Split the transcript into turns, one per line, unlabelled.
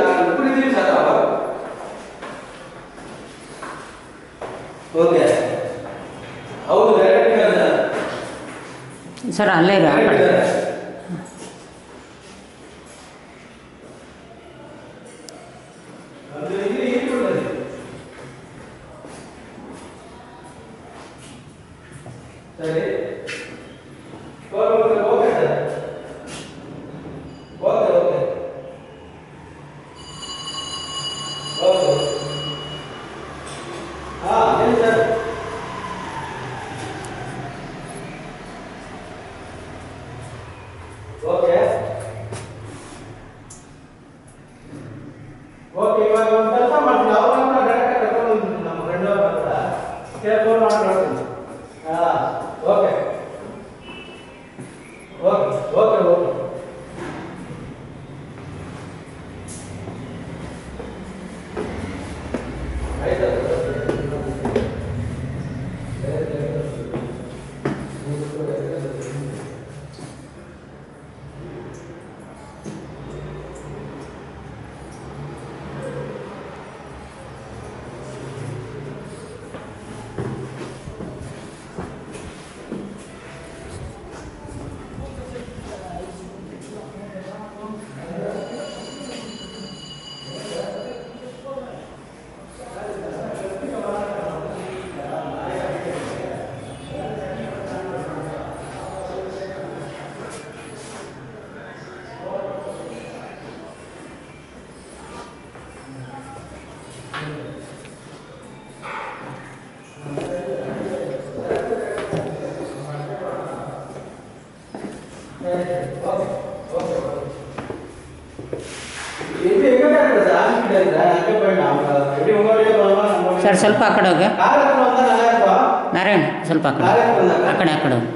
ನಾನು ಕುಡಿದೀನಿ ಸರ್ ಅವಾಗ ಓಕೆ ಹೌದು ಡೈರೆಕ್ಟ್
ಸರ್ ಅಲ್ಲೇ ಇರು ಆ ಕಡೆ
ಅದು ಇಲ್ಲಿ ಇಟ್ಬಿಡೋದು. ಸರಿ ಓಕೆ, ಇವಾಗ ಒಂದು ಕೆಲಸ ಮಾಡ್ತೀನಿ. ಅವ್ರನ್ನ ಡೈರೆಕ್ಟ್ ಕರ್ಕೊಂಡು ಹೋಗ್ತೀನಿ ನಮ್ಮ ಫ್ರೆಂಡ್ ಅವ್ರ ಹತ್ರ. ಕೇಳ್ಕೊಂಡು ಮಾಡ್ಕೊಳ್ತೀನಿ ಹಾಂ, okay. Okay okay okay.
Sir ಸ್ವಲ್ಪ ಆ ಕಡೆ ನಾರಾಯಣ್ ಸ್ವಲ್ಪ ಆ ಕಡೆ ಆ ಕಡೆ ಆ ಕಡೆ ಹೋಗು.